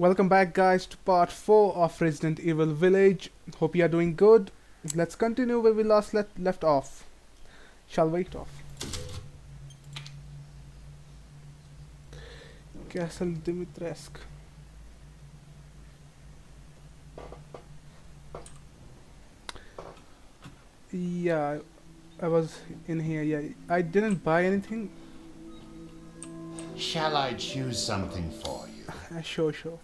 Welcome back guys to part 4 of Resident Evil Village. Hope you are doing good. Let's continue where we last let, left off. Shall wait off. Castle Dimitrescu. Yeah, I was in here. Yeah, I didn't buy anything. Shall I choose something for you? Sure, sure.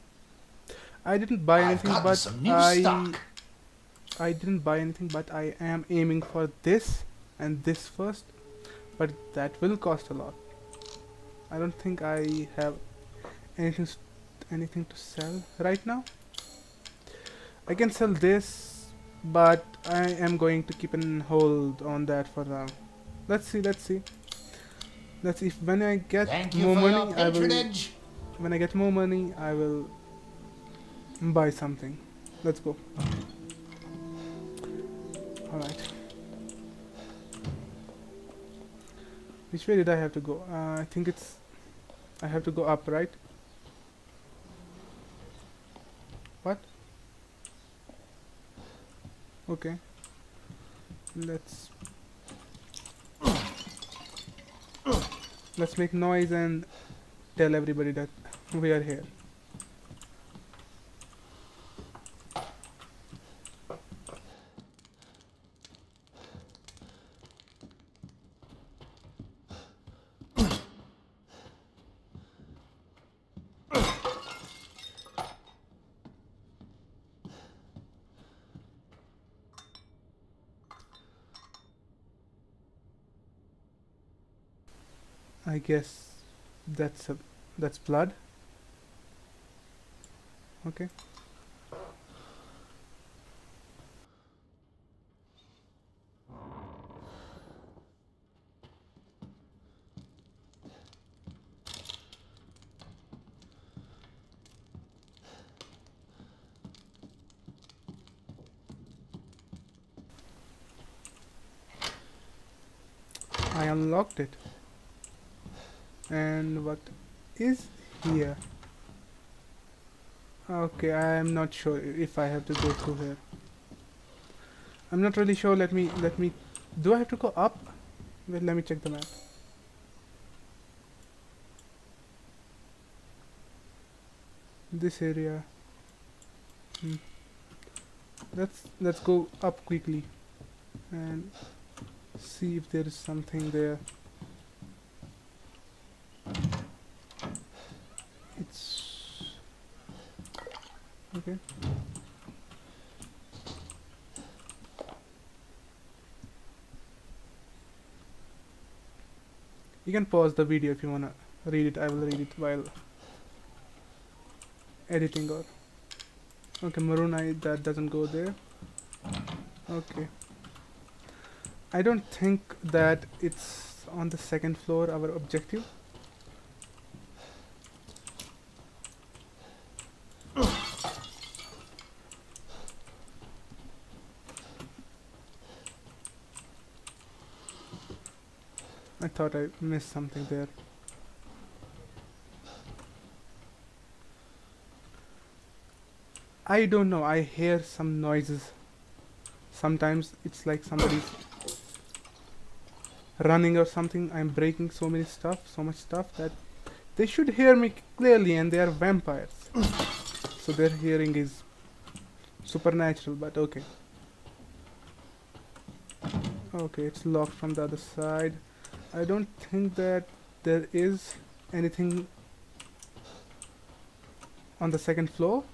I didn't buy anything, but I stock. I didn't buy anything, but I am aiming for this and this first. But that will cost a lot. I don't think I have anything anything to sell right now. I can sell this, but I am going to keep an hold on that for now. Let's see. Let's see. Let's see if when I get Thank more money, I will when I get more money, I will buy something. Let's go. Alright. Which way did I have to go? Uh, I think it's... I have to go up, right? What? Okay. Let's... Let's make noise and tell everybody that we are here. I guess that's a that's blood. Okay. I unlocked it. And what is here? Okay, I am not sure if I have to go through here. I'm not really sure. Let me let me. Do I have to go up? Wait, let me check the map. This area. Hmm. Let's let's go up quickly and see if there is something there. It's okay. You can pause the video if you wanna read it. I will read it while editing or okay maroon eye that doesn't go there okay I don't think that it's on the second floor our objective thought I missed something there. I don't know I hear some noises. Sometimes it's like somebody's running or something i'm breaking so many stuff so much stuff that they should hear me clearly and they are vampires. So their hearing is supernatural but okay. Okay it's locked from the other side i don't think that there is anything on the second floor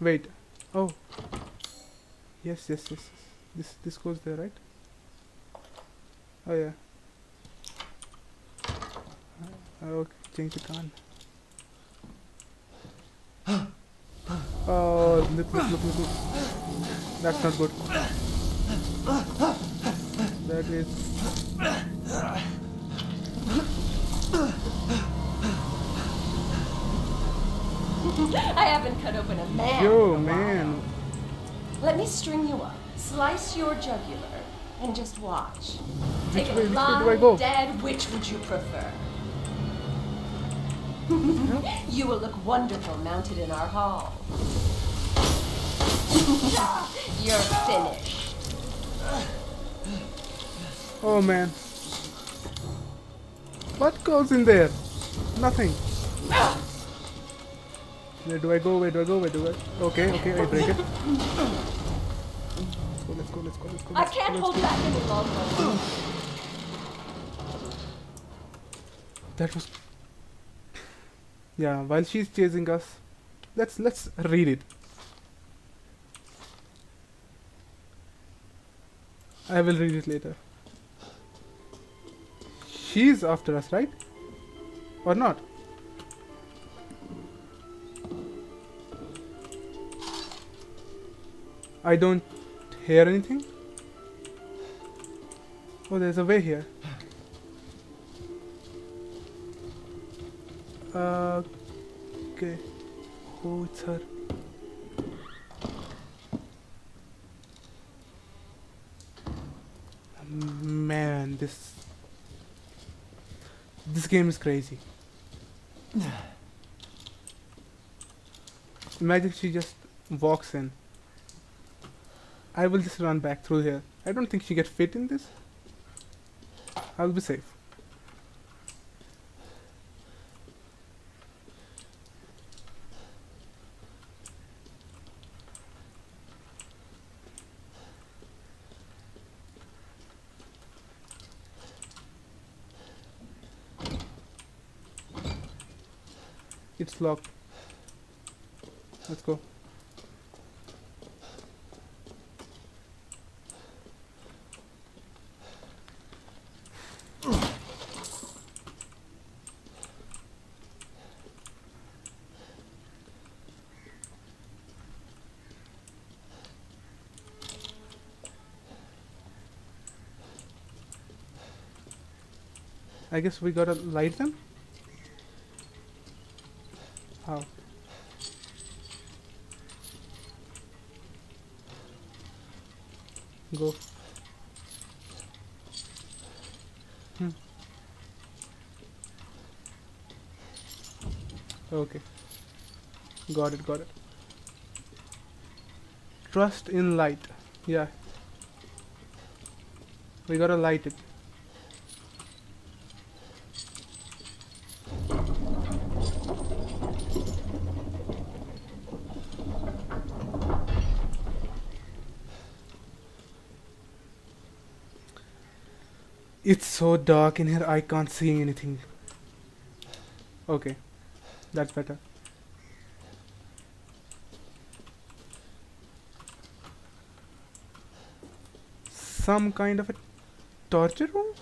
wait oh yes yes yes, yes. this this goes there right Oh yeah. Uh, okay, change the gun. oh, look, look, look, look. That's not good. That is. I haven't cut open a man. Yo, in a while. man. Let me string you up, slice your jugular, and just watch. Take way- it which way do I go? dead, which would you prefer? You will look wonderful mounted in our hall. You're finished. Oh man. What goes in there? Nothing. Where do I go? Where do I go? Where do I? Okay, okay, I break it. Let's go, let's go, let's go, let's go. I let's go, can't let's hold go. back any longer. That was. Yeah, while she's chasing us, let's let's read it. I will read it later. She's after us, right? Or not? I don't hear anything. Oh, there's a way here. Uh, okay. Oh, it's her. Man, this this game is crazy. Imagine she just walks in. I will just run back through here. I don't think she get fit in this. I'll be safe. It's locked. Let's go. I guess we gotta light them. How? Go. Hmm. Okay. Got it, got it. Trust in light. Yeah. We gotta light it. It's so dark in here, I can't see anything. Okay, that's better. Some kind of a torture room?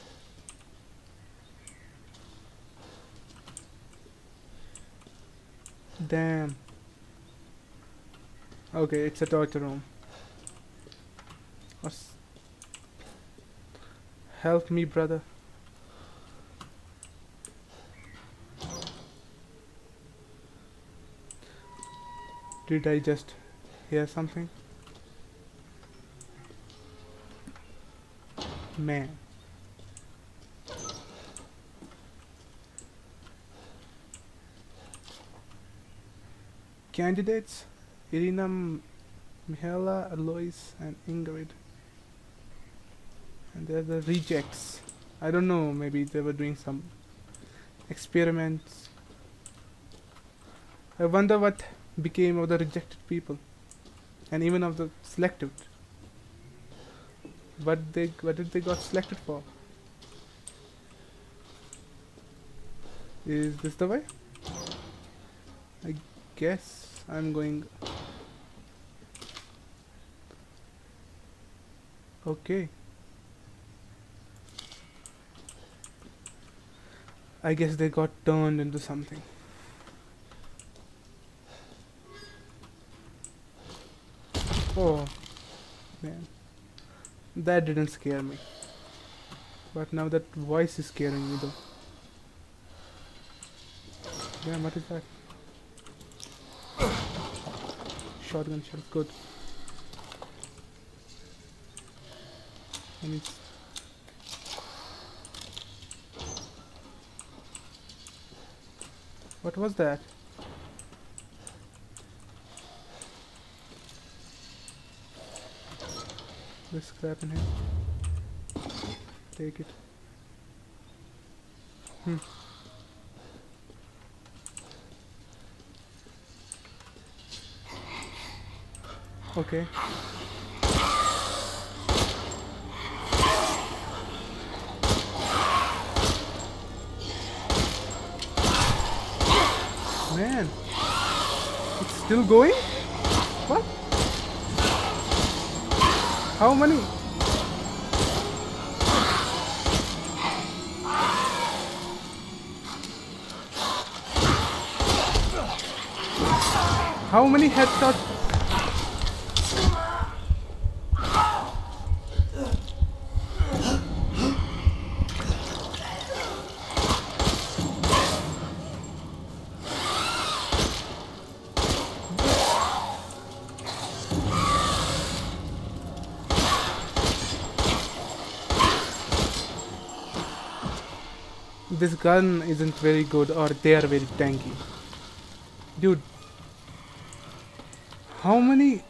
Damn. Okay, it's a torture room. Help me, brother. Did I just hear something? Man. Candidates Irina, M- Mihaela, Alois, and Ingrid. And they're the rejects. I don't know, maybe they were doing some experiments. I wonder what became of the rejected people and even of the selected. What they what did they got selected for? Is this the way? I guess I'm going Okay. I guess they got turned into something. Oh, man. That didn't scare me. But now that voice is scaring me though. Damn, what is that? Shotgun shell, good. What was that? This scrap in here. Take it. Hmm. Okay. Man, it's still going? How many? How many headshots? This gun isn't very good or they are very tanky. Dude. How many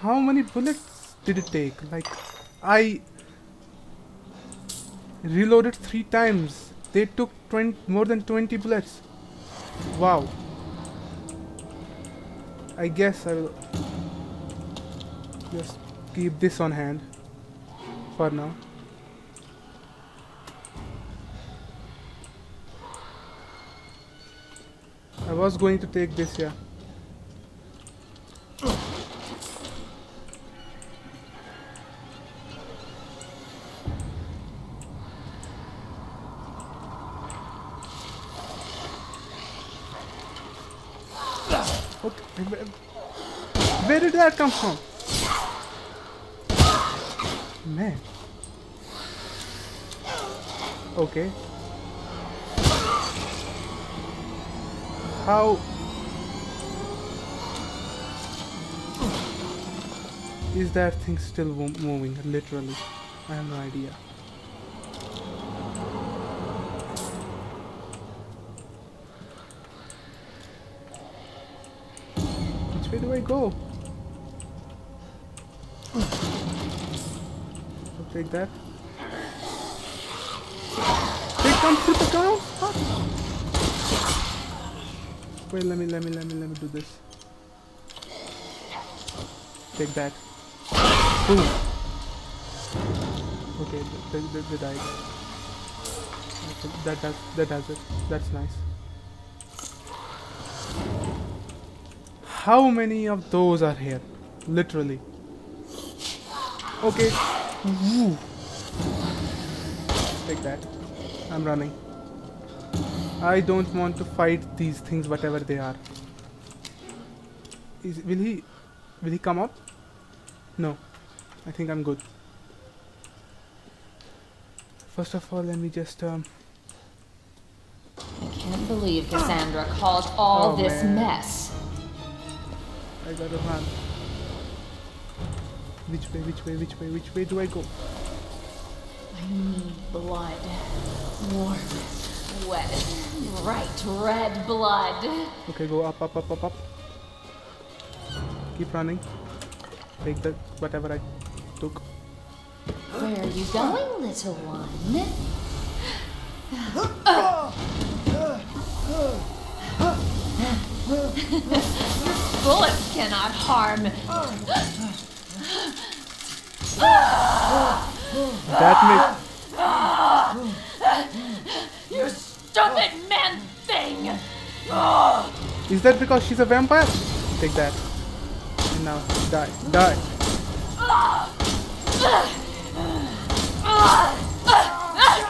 how many bullets did it take? Like I reloaded three times. They took 20, more than 20 bullets. Wow. I guess I'll just keep this on hand for now. I was going to take this, yeah. Where did that come from? Man. Okay. How is that thing still moving? Literally, I have no idea. Which way do I go? I'll take that. They come through the ground? What? Wait, let me, let me, let me, let me do this. Take that. Boom. Okay, they, they, they died. That does, that does it. That's nice. How many of those are here? Literally. Okay. Woo. Take that. I'm running. I don't want to fight these things, whatever they are. Is will he will he come up? No. I think I'm good. First of all, let me just um. Can't believe Cassandra caused all Oh, this man. mess. I gotta run. Which way? Which way? Which way? Which way do I go? I need blood. Warm, wet, bright red blood. Okay, go up, up, up, up, up. Keep running. Take the whatever I took. Where are you going, little one? Your bullets cannot harm. That me You stupid makes. Is that because she's a vampire? Take that. And now die, die.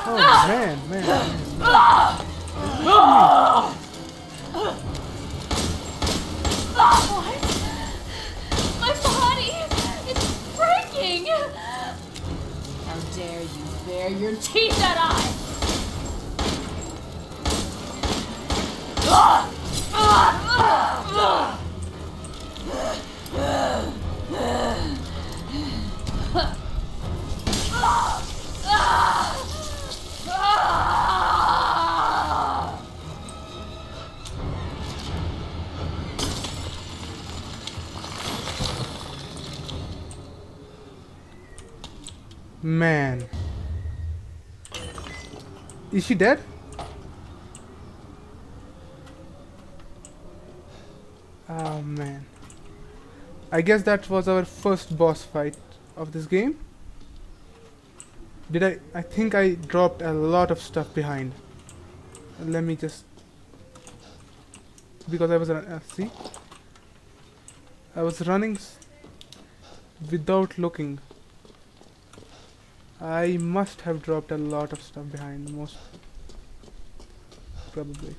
Oh man, man. man. What? My body! It's breaking! How dare you bare your teeth at I! Man. Is she dead? Oh man. I guess that was our first boss fight of this game. Did I? I think I dropped a lot of stuff behind. Let me just... Because I was... Uh, see? I was running without looking. I must have dropped a lot of stuff behind, most probably.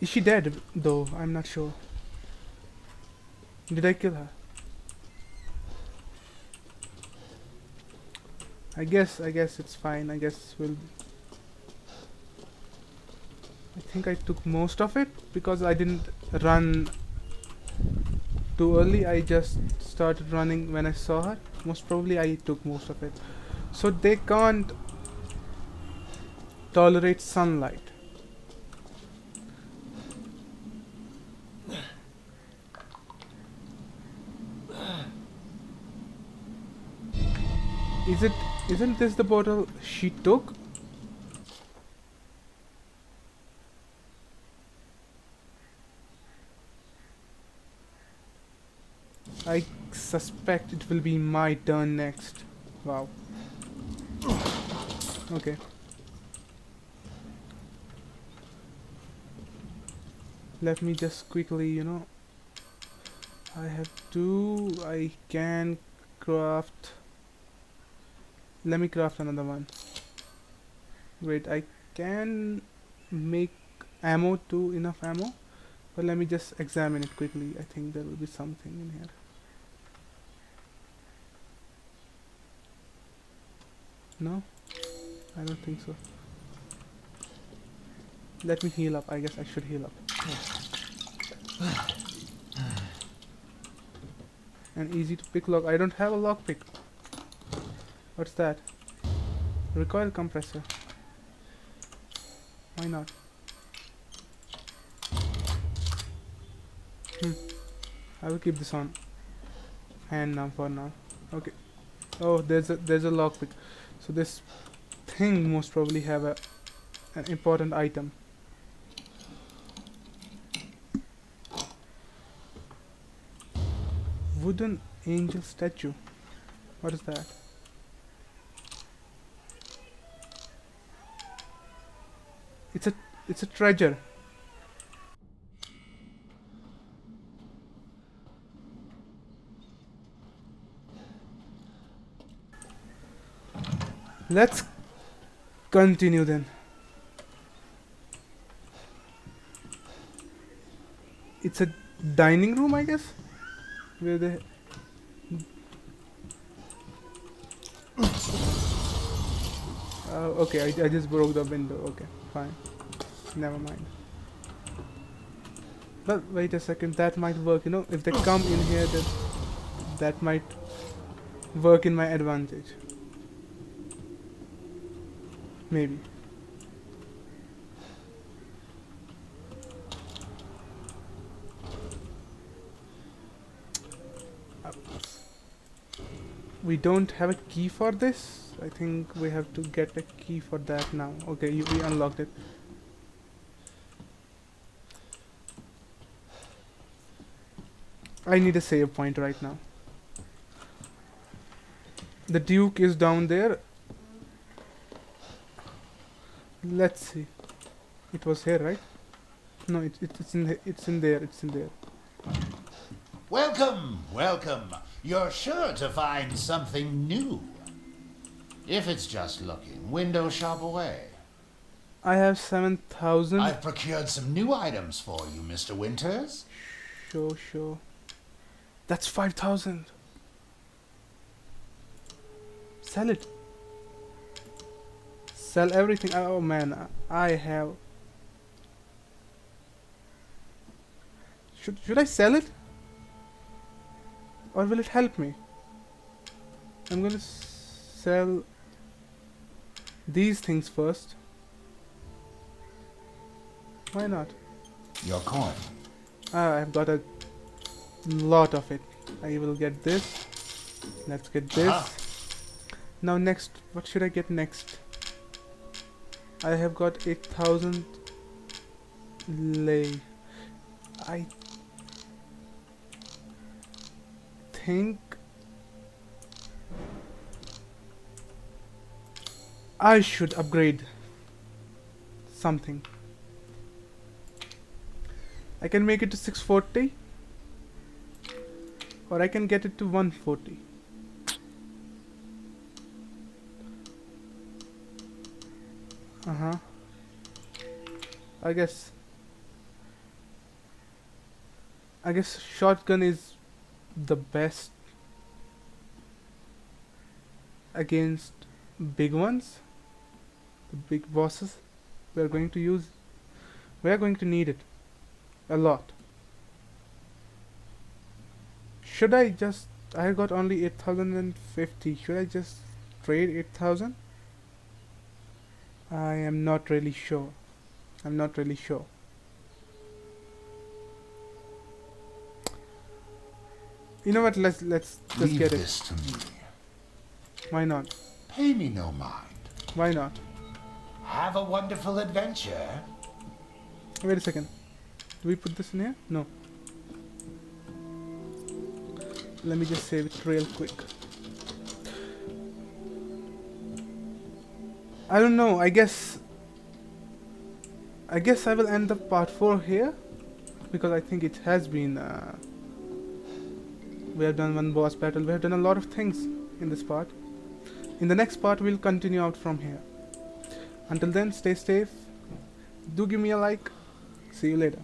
Is she dead, though? I'm not sure. Did I kill her? I guess, I guess it's fine. I guess we'll... I think I took most of it because I didn't run too early. I just started running when I saw her. Most probably I took most of it. So they can't tolerate sunlight. Is it isn't this the bottle she took? I suspect it will be my turn next. Wow. Okay. Let me just quickly, you know. I have two. I can craft. Let me craft another one. Wait, I can make ammo too, enough ammo. But let me just examine it quickly. I think there will be something in here. No? I don't think so. Let me heal up. I guess I should heal up. An easy to pick lock. I don't have a lock pick. What's that? Recoil compressor. Why not? Hmm. I will keep this on hand now for now. Okay. Oh, there's a there's a lockpick. So this thing most probably have a an important item. Wooden angel statue. What is that? It's a it's a treasure. Let's continue then. It's a dining room, I guess. Where they. Uh, okay, I, I just broke the window. Okay, fine. Never mind. But wait a second, that might work, you know? If they come in here, then that might work in my advantage. Maybe. we don't have a key for this. I think we have to get a key for that now. Okay, you, we unlocked it. I need a save point right now. The Duke is down there let's see it was here right no it, it, it's in it's in there it's in there welcome welcome you're sure to find something new if it's just looking window shop away i have 7000 i've procured some new items for you mr winters sure sure that's 5000 sell it Sell everything. Oh man, I have. Should should I sell it? Or will it help me? I'm gonna sell these things first. Why not? Your coin. Ah, I've got a lot of it. I will get this. Let's get this. Ah. Now next, what should I get next? I have got 8000 lei. I think I should upgrade something. I can make it to 640 or I can get it to 140. Uh-huh. I guess I guess shotgun is the best against big ones the big bosses. We are going to use we are going to need it a lot. Should I just I got only 8050 should I just trade 8000 I am not really sure. I'm not really sure. You know what? Let's let's just Leave get it. this to me. why not? Pay me no mind. why not Have a wonderful adventure. Wait a second. Do we put this in here? No. Let me just save it real quick. I don't know. I guess. I guess I will end up part 4 here. Because I think it has been. Uh, we have done one boss battle. We have done a lot of things in this part. In the next part, we'll continue out from here. Until then, stay safe. Do give me a like. See you later.